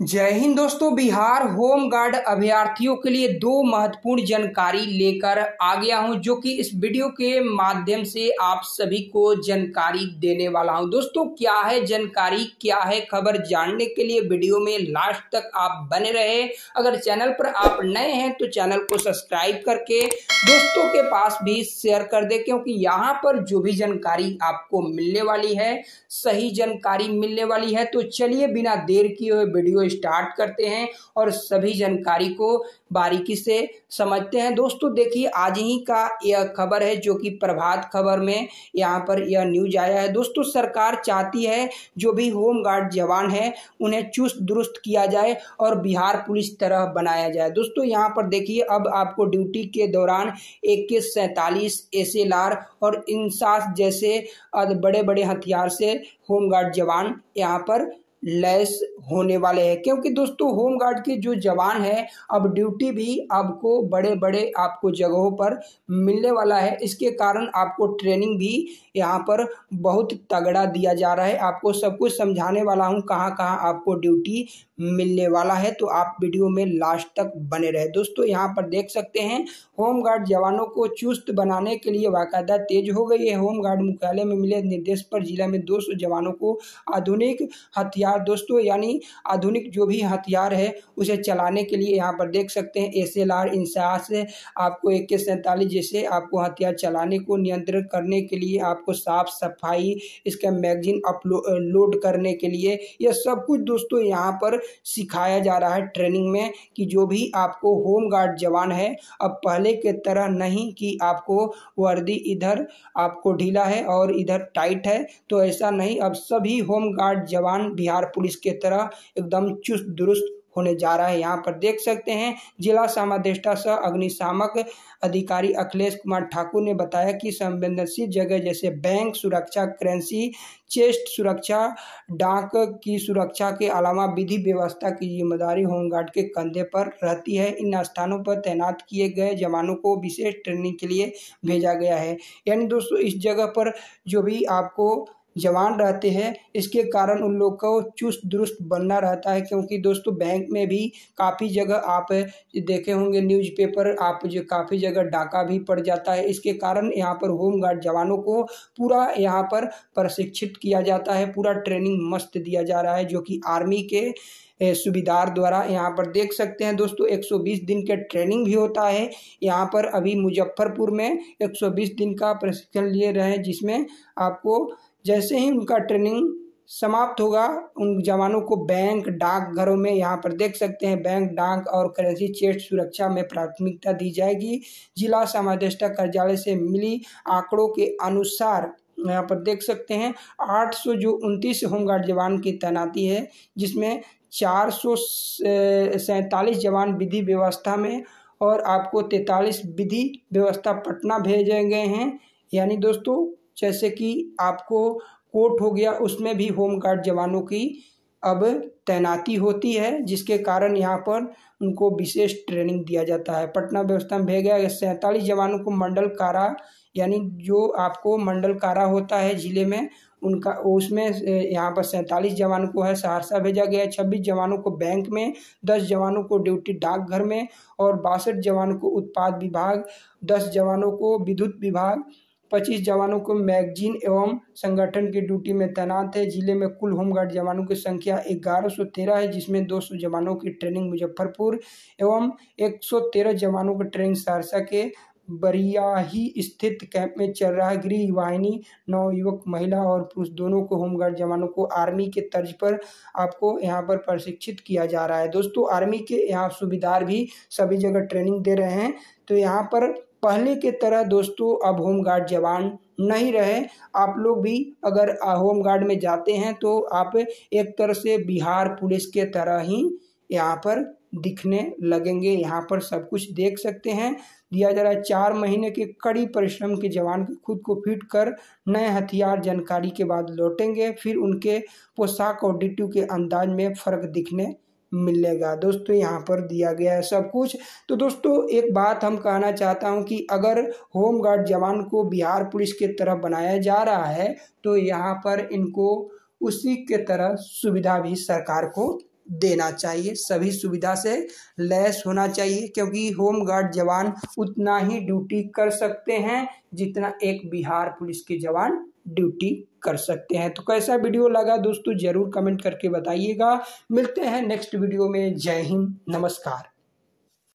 जय हिंद दोस्तों, Bihar home guard अभ्यर्थियों के लिए दो महत्वपूर्ण जानकारी लेकर आ गया हूँ, जो कि इस वीडियो के माध्यम से आप सभी को जानकारी देने वाला हूँ। दोस्तों, क्या है जानकारी, क्या है खबर जानने के लिए वीडियो में लास्ट तक आप बने रहे। अगर चैनल पर आप नए हैं तो चैनल को सब्सक्राइब करके दोस्तों के पास भी शेयर कर दे, क्योंकि यहाँ पर जो भी जानकारी आपको मिलने वाली है, सही जानकारी मिलने वाली है। तो चलिए, बिना देर किए हुए वीडियो स्टार्ट करते हैं और सभी जानकारी को बारीकी से समझते हैं। दोस्तों, देखिए, आज ही का यह खबर है जो कि प्रभात खबर में यहाँ पर यह न्यूज़ आया है। दोस्तों, सरकार चाहती है जो भी होम गार्ड जवान है, उन्हें चुस्त दुरुस्त किया जाए और बिहार पुलिस तरह बनाया जाए। दोस्तों, यहाँ पर देखिए, अब आपको ड्यूटी के दौरान एक के सैंतालीस एस और इंसास जैसे बड़े बड़े हथियार से होमगार्ड जवान यहाँ पर लैस होने वाले हैं। क्योंकि दोस्तों होम गार्ड के जो जवान हैं, अब ड्यूटी भी आपको बड़े बड़े आपको जगहों पर मिलने वाला है। इसके कारण आपको ट्रेनिंग भी यहाँ पर बहुत तगड़ा दिया जा रहा है। आपको सब कुछ समझाने वाला हूँ कहाँ कहाँ आपको ड्यूटी मिलने वाला है। तो आप वीडियो में लास्ट तक बने रहे। दोस्तों, यहाँ पर देख सकते हैं होम गार्ड जवानों को चुस्त बनाने के लिए बाकायदा तेज हो गई है। होम गार्ड मुख्यालय में मिले निर्देश पर जिला में 200 जवानों को आधुनिक हथियार दोस्तों, यानी आधुनिक जो भी हथियार है, उसे चलाने के लिए यहाँ पर देख सकते हैं एस एल आर इंसास आपको एक के सैंतालीस जैसे आपको हथियार चलाने को नियंत्रित करने के लिए, आपको साफ़ सफ़ाई, इसका मैगजीन अपलोड करने के लिए, यह सब कुछ दोस्तों यहाँ पर सिखाया जा रहा है ट्रेनिंग में कि जो भी आपको होम गार्ड जवान है, अब पहले के तरह नहीं कि आपको वर्दी इधर आपको ढीला है और इधर टाइट है तो ऐसा नहीं, अब सभी होम गार्ड जवान बिहार पुलिस के तरह एकदम चुस्त दुरुस्त होने जा रहा है। यहाँ पर देख सकते हैं, जिला समादेष्टा सह अग्निशामक अधिकारी अखिलेश कुमार ठाकुर ने बताया कि संवेदनशील जगह जैसे बैंक सुरक्षा करेंसी, चेस्ट सुरक्षा, डाक की सुरक्षा के अलावा विधि व्यवस्था की ज़िम्मेदारी होमगार्ड के कंधे पर रहती है। इन स्थानों पर तैनात किए गए जवानों को विशेष ट्रेनिंग के लिए भेजा गया है। यानी दोस्तों, इस जगह पर जो भी आपको जवान रहते हैं। इसके कारण उन लोग को चुस्त दुरुस्त बनना रहता है क्योंकि दोस्तों, बैंक में भी काफ़ी जगह आप देखे होंगे, न्यूज़पेपर, आप जो काफ़ी जगह डाका भी पड़ जाता है। इसके कारण यहाँ पर होम गार्ड जवानों को पूरा यहाँ पर प्रशिक्षित किया जाता है, पूरा ट्रेनिंग मस्त दिया जा रहा है, जो कि आर्मी के सुविधार द्वारा यहाँ पर देख सकते हैं। दोस्तों 120 दिन के ट्रेनिंग भी होता है। यहाँ पर अभी मुजफ्फरपुर में 120 दिन का प्रशिक्षण लिए रहे हैं, जिसमें आपको जैसे ही उनका ट्रेनिंग समाप्त होगा, उन जवानों को बैंक डाक घरों में यहाँ पर देख सकते हैं। बैंक डाक और करेंसी चेस्ट सुरक्षा में प्राथमिकता दी जाएगी। जिला समादेष्टा कार्यालय से मिली आंकड़ों के अनुसार यहाँ पर देख सकते हैं 800 जो उनतीस होमगार्ड जवान की तैनाती है, जिसमें चार सौ, सैंतालीस जवान विधि व्यवस्था में और आपको तैतालीस विधि व्यवस्था पटना भेजे गए हैं। यानी दोस्तों जैसे कि आपको कोर्ट हो गया, उसमें भी होम गार्ड जवानों की अब तैनाती होती है, जिसके कारण यहाँ पर उनको विशेष ट्रेनिंग दिया जाता है। पटना व्यवस्था में भेजा गया सैंतालीस जवानों को मंडल कारा, यानी जो आपको मंडल कारा होता है ज़िले में, उनका, उसमें यहाँ पर सैंतालीस जवानों को है, सहरसा भेजा गया है, छब्बीस जवानों को बैंक में, दस जवानों को ड्यूटी डाकघर में और बासठ जवानों को उत्पाद विभाग, दस जवानों को विद्युत विभाग पच्चीस जवानों को मैगजीन एवं संगठन की ड्यूटी में तैनात है। ज़िले में कुल होमगार्ड जवानों की संख्या ग्यारह सौ तेरह है, जिसमें दो सौ जवानों की ट्रेनिंग मुजफ्फरपुर एवं एक सौ तेरह जवानों की ट्रेनिंग सहरसा के बरियाही स्थित कैंप में चल रहा है। गृह वाहिनी, नौ युवक, महिला और पुरुष दोनों को होमगार्ड जवानों को आर्मी के तर्ज पर आपको यहाँ पर प्रशिक्षित किया जा रहा है। दोस्तों, आर्मी के यहाँ सुविधार भी सभी जगह ट्रेनिंग दे रहे हैं। तो यहाँ पर पहले के तरह दोस्तों, अब होम गार्ड जवान नहीं रहे। आप लोग भी अगर होम गार्ड में जाते हैं तो आप एक तरह से बिहार पुलिस के तरह ही यहाँ पर दिखने लगेंगे। यहाँ पर सब कुछ देख सकते हैं। दिया जा रहा है, चार महीने के कड़ी परिश्रम के जवान खुद को फिट कर नए हथियार जानकारी के बाद लौटेंगे। फिर उनके पोशाक और ड्यूटी के अंदाज में फ़र्क दिखने मिलेगा। दोस्तों, यहाँ पर दिया गया है सब कुछ। तो दोस्तों, एक बात हम कहना चाहता हूँ कि अगर होम गार्ड जवान को बिहार पुलिस के तरफ़ बनाया जा रहा है तो यहाँ पर इनको उसी के तरह सुविधा भी सरकार को देना चाहिए। सभी सुविधा से लैस होना चाहिए, क्योंकि होम गार्ड जवान उतना ही ड्यूटी कर सकते हैं जितना एक बिहार पुलिस के जवान ड्यूटी कर सकते हैं। तो कैसा वीडियो लगा दोस्तों, ज़रूर कमेंट करके बताइएगा। मिलते हैं नेक्स्ट वीडियो में। जय हिंद, नमस्कार।